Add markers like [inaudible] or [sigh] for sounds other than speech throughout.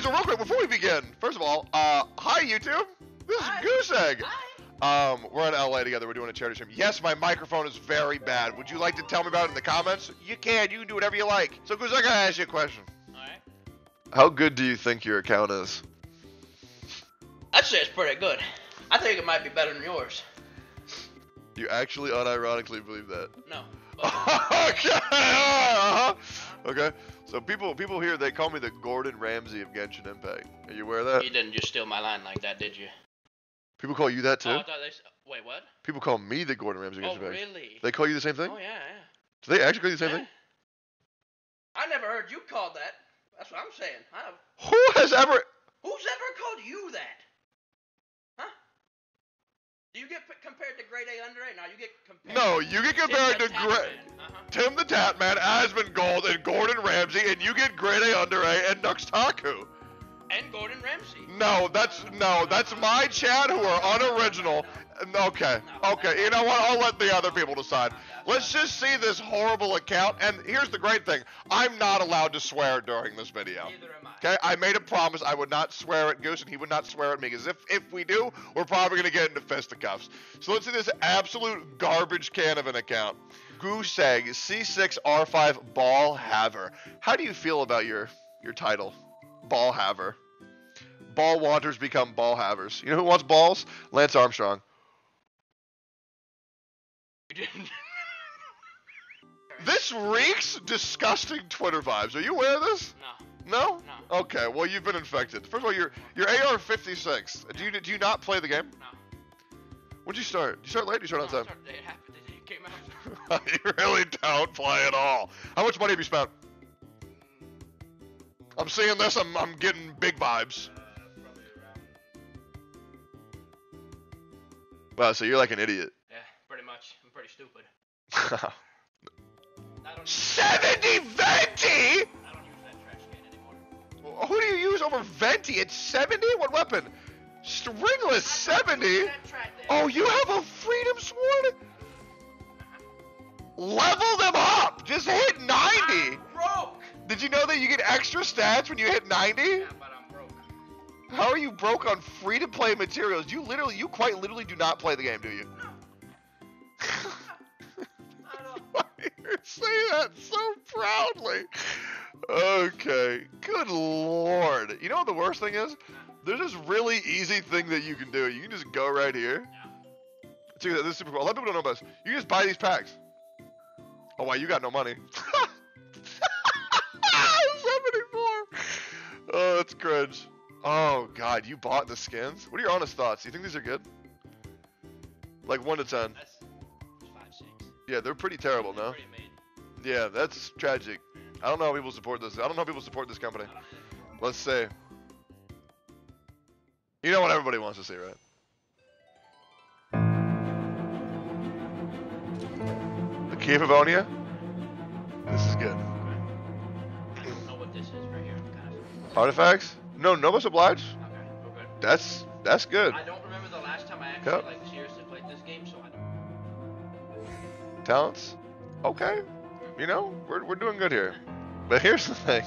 Okay, so real quick before we begin, first of all, uh, hi YouTube. This is Hi. Goose Egg. Hi. Um, we're in LA together. We're doing a charity stream. Yes, my microphone is very bad. Would you like to tell me about it in the comments? You can. You can do whatever you like. So, Goose, I gotta ask you a question. Alright. How good do you think your account is? I'd say it's pretty good. I think it might be better than yours. You actually unironically believe that? No. [laughs] Okay. uh-huh. Okay. So people people here they call me the Gordon Ramsay of Genshin Impact. Are you aware of that? you didn't just steal my line like that, did you? People call you that oh, too. Oh, I thought they. Wait, what? People call me the Gordon Ramsay of Oh, Genshin Impact. really? They call you the same thing? Oh, yeah, yeah. Do they actually call you the same Yeah. thing? I never heard you called that. That's what I'm saying. I, Who has ever? who's ever called you that? Do you get compared to Grade A Under A? No, you get compared. No, you get Tim compared the to Man. Uh-huh. Tim the Tatman, Asmongold, and Gordon Ramsay, and you get Grade A Under A and Nuxtaku. And Gordon Ramsay. No, that's no, that's my chat who are unoriginal. Okay, okay. You know what? I'll let the other people decide. Let's just see this horrible account. And here's the great thing: I'm not allowed to swear during this video. Neither am I. Okay, I made a promise I would not swear at Goose, and he would not swear at me. Because if if we do, we're probably gonna get into fisticuffs. So let's see this absolute garbage can of an account. Goose egg C6R5 ball haver. How do you feel about your your title, ball haver? Ball wanters become ball havers. You know who wants balls? Lance Armstrong. You didn't. This reeks disgusting Twitter vibes. Are you aware of this? No. No? No. Okay, well you've been infected. First of all, you're you're AR-56. Do you do you not play the game? No. When'd you start? Did you start late? Or you start no, on time? sorry, It happened. the day It came out. [laughs] you really don't play at all. How much money have you spent? I'm seeing this. I'm I'm getting big vibes. Wow, so you're like an idiot. Yeah, pretty much. I'm pretty stupid. [laughs] I don't. Use, 70 Venti? I don't use that trash can anymore. Who do you use over Venti? It's 70? What weapon? Stringless 70? That track there. Oh, you have a Freedom-Sworn? Uh-huh. Level them up! Just hit 90! Did you know that you get extra stats when you hit 90? Yeah, but I'm broke. How are you broke on free to play materials? You literally, you quite literally do not play the game, do you? I. [laughs] Why you say that so proudly? Okay. Good lord. You know what the worst thing is? There's this really easy thing that you can do. You can just go right here. Check this, this is super cool. A lot of people don't know about this. You can just buy these packs. Oh wow, you got no money. [laughs] Oh, that's cringe. Oh god, you bought the skins? What are your honest thoughts? Do You think these are good? Like one to ten. That's five. Yeah, they're pretty terrible, no? Pretty. Yeah, that's tragic. I don't know how people support this. I don't know how people support this company. I don't either. Let's see. You know what everybody wants to see, right? The Aquila Favonia? This is good. Artifacts? No, Noblesse Oblige? Okay, we're good. That's that's good. I don't remember the last time I actually Yep. like seriously played this game, so I don't. Talents? Okay. You know, we're, we're doing good here. But here's the thing.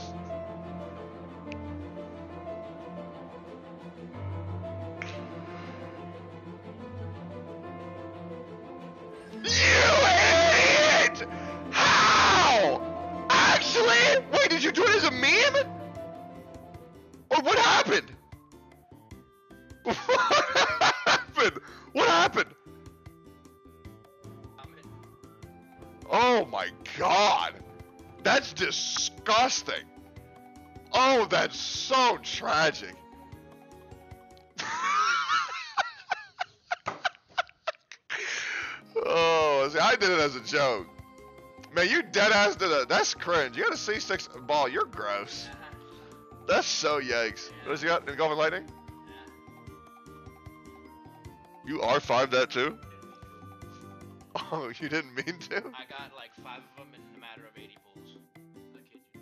So tragic. [laughs] oh, see, I did it as a joke. Man, you dead ass did it. That's cringe. You got a C6 ball. You're gross. [laughs] That's so yikes. What does he got? Engulfing lightning? You R5 that too? [laughs] Oh, you didn't mean to? I got like five of them in a matter of 80 pulls. I kid you.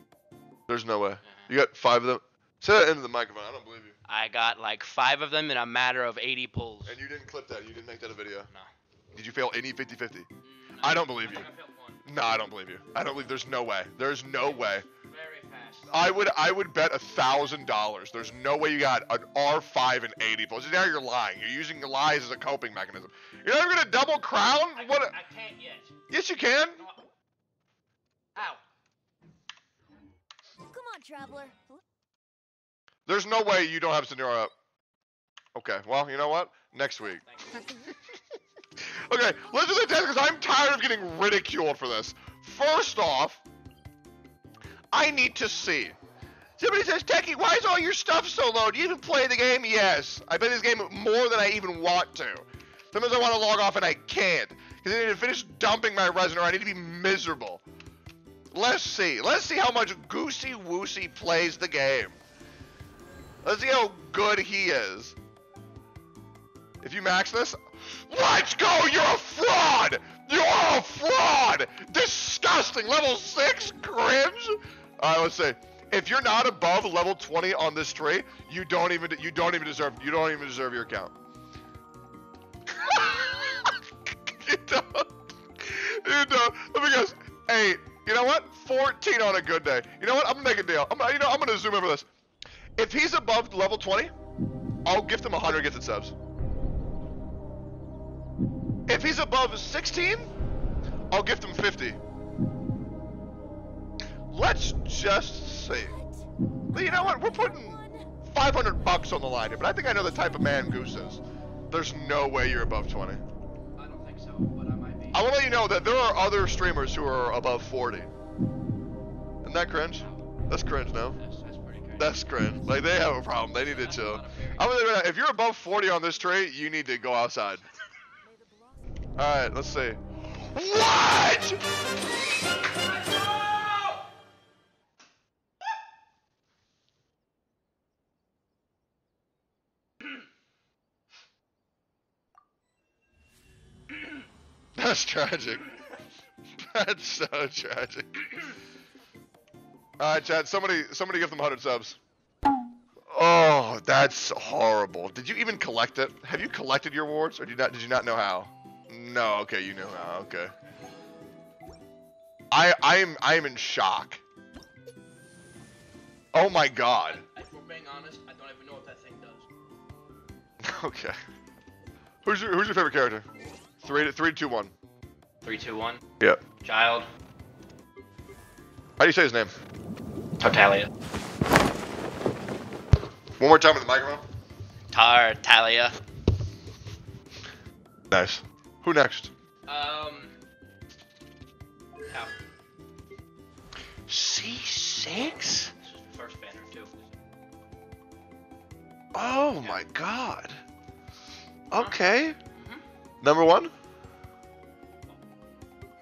There's no way. Uh-huh. You got five of them. Say that into the microphone. I don't believe you. I got like five of them in a matter of 80 pulls. And you didn't clip that. You didn't make that a video. No. Did you fail any 50-50? Mm, I don't believe I you. I failed one. No, I don't believe you. I don't believe. There's no way. There's no way. Very fast. I would I would bet a thousand dollars. There's no way you got an R5 and 80 plus. Now you're lying. You're using your lies as a coping mechanism. You're never gonna double crown? I, What? I A, can't yet. yes, you can. No, Ow. Come on, traveler. There's no way you don't have Sonora up. Okay, well, you know what? Next week. Okay, let's do the test because I'm tired of getting ridiculed for this. First off, I need to see. Somebody says, Techie, why is all your stuff so low? Do you even play the game? Yes. I play this game more than I even want to. Sometimes I want to log off and I can't. Because I need to finish dumping my resin or I need to be miserable. Let's see. Let's see how much Goosey Woosey plays the game. Let's see how good he is. If you max this, let's go! You're a fraud! You're a fraud! Disgusting! Level 6? Cringe? Alright, let's see. If you're not above level 20 on this tree, you don't even you don't even deserve you don't even deserve your account. [laughs] you don't. You don't. Let me guess. Eight. You know what? 14 on a good day. You know what? I'm gonna make a deal. I'm you know I'm gonna zoom in for this. If he's above level 20, I'll gift him 100 gifted subs. If he's above 16, I'll gift him 50. Let's just see. But you know what? We're putting 500 bucks on the line here, but I think I know the type of man Goose is. There's no way you're above 20. I don't think so, but I might be. I want to let you know that there are other streamers who are above 40. Isn't that cringe? That's cringe, no? [laughs] That's, crazy. Like, they have a problem. They need to chill. I'm gonna, if you're above 40 on this tree, you need to go outside. Alright, let's see. What? That's tragic. [laughs] That's so tragic. Alright, Chad, somebody somebody give them 100 subs. Oh, that's horrible. Did you even collect it? Have you collected your awards, or did you not? Did you not know how? No. Okay, you know how. Okay. I I am I am in shock. Oh my god. If we're being honest, I don't even know what that thing does. [laughs] Okay. Who's your Who's your favorite character? Three to three, two, one. Three, two, one. Yep. Childe. How do you say his name? Tartaglia. One more time with the microphone. Tartaglia. Nice. Who next? Um. Cow. C6. This is the first banner too. Oh my god. Okay. Mhm. Number one.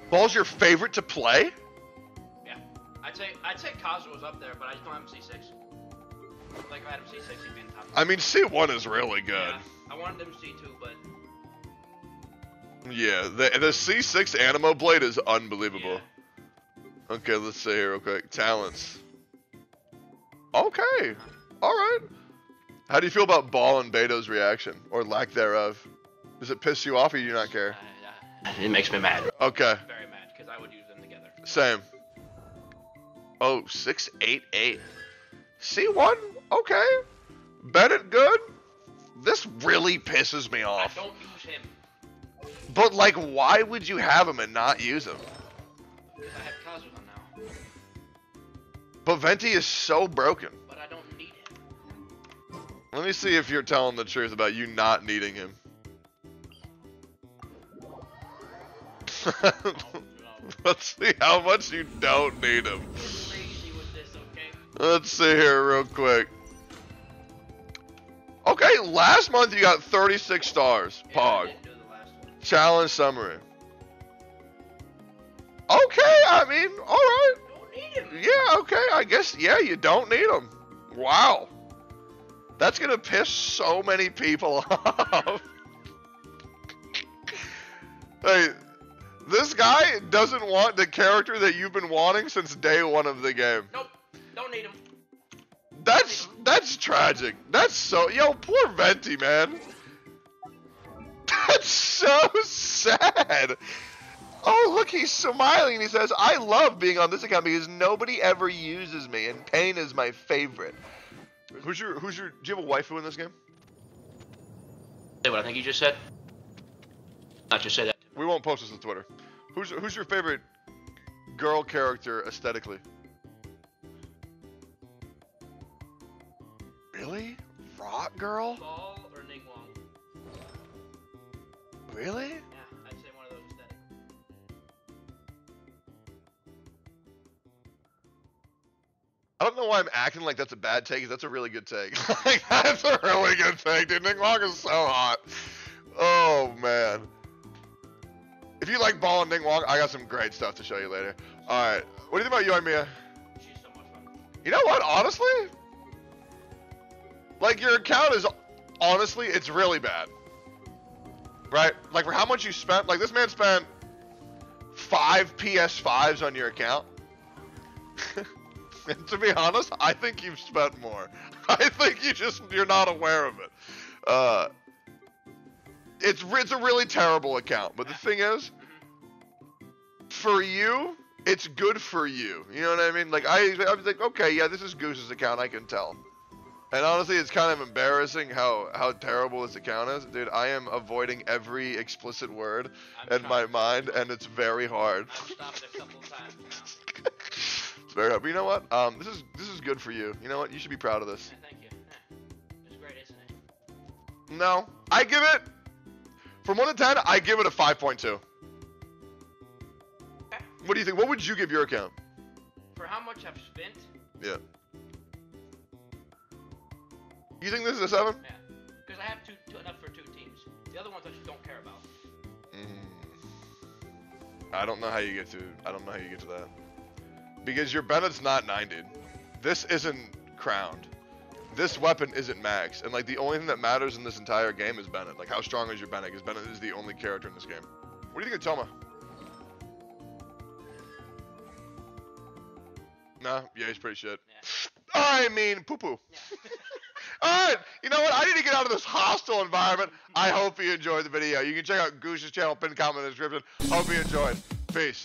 Ball's your favorite to play? Yeah. I'd say I'd say up there, but I just don't have him C6. Like if I had him C6, he'd be in the top. I mean, C1 is really good. Yeah. I wanted him C2, but Yeah, the, the C6 Animo Blade is unbelievable. yeah. Okay, let's see here real quick. Talents. Okay. Alright. How do you feel about Ball and Beidou's reaction? Or lack thereof? Does it piss you off or do you not care? Uh, It makes me mad. Okay. Very mad, because I would use them together. Same. Oh, six, eight, eight. C1? Okay. Bennett good? This really pisses me I off. don't use him, But like, why would you have him and not use him? because I have Kazuha now. But Venti is so broken. But I don't need him. Let me see if you're telling the truth about you not needing him. [laughs] Let's see how much you don't need him. Let's see here real quick. Okay, last month you got 36 stars. Yeah, Pog. didn't do the last one. Challenge summary. Okay, I mean, need him. Yeah, okay, I guess, yeah, you don't need them. Wow. That's gonna piss so many people [laughs] off. hey, this guy doesn't want the character that you've been wanting since day one of the game. Nope. Don't need him. That's that's tragic. That's so yo, poor Venti, man. That's so sad. Oh, look, he's smiling. and He says, I love being on this account because nobody ever uses me, and Pain is my favorite. Who's your, who's your, do you have a waifu in this game? Say what I think you just said. Not just say that. We won't post this on Twitter. Who's, who's your favorite girl character aesthetically? Really? Rock girl? Ball or Ningguang? Really? Yeah, I'd say one of those aesthetic. I don't know why I'm acting like that's a bad take. That's a really good take. [laughs] like, that's a really good take, dude. Ningguang is so hot. Oh man. If you like ball and Ningguang, I got some great stuff to show you later. All right. What do you think about Yoimiya? She's so much fun. You know what? Honestly, like your account is honestly, it's really bad. Right? Like for how much you spent. Like this man spent five PS5s on your account. [laughs] and to be honest, I think you've spent more. [laughs] I think you just you're not aware of it. Uh, it's it's a really terrible account. But the thing is, for you, it's good for you. You know what I mean? Like I, I was like, okay, yeah, this is Goose's account. I can tell. And honestly, it's kind of embarrassing how how terrible this account is, dude. I am avoiding every explicit word I'm in my mind, and it's very hard. I've stopped a couple times it's [laughs] very hard. But you know what? Um, this is this is good for you. You know what? You should be proud of this. Yeah, thank you. Yeah. It's great, isn't it? No, I give it from one to ten. I give it a five point two. Okay. What do you think? What would you give your account? For how much I've spent, Yeah. You think this is a seven? yeah. Because I have two, two enough for two teams. The other ones I just don't care about. Mm. I don't know how you get to. I don't know how you get to that. Because your Bennett's not 90. This isn't crowned. This weapon isn't max, and like the only thing that matters in this entire game is Bennett. Like how strong is your Bennett? Because Bennett is the only character in this game. What do you think of Thoma? Nah, yeah, he's pretty shit. Yeah. I mean, poo poo. Yeah. [laughs] All right, you know what? I need to get out of this hostile environment. I hope you enjoyed the video. You can check out Goose's channel, pin comment in the description. Hope you enjoyed. Peace.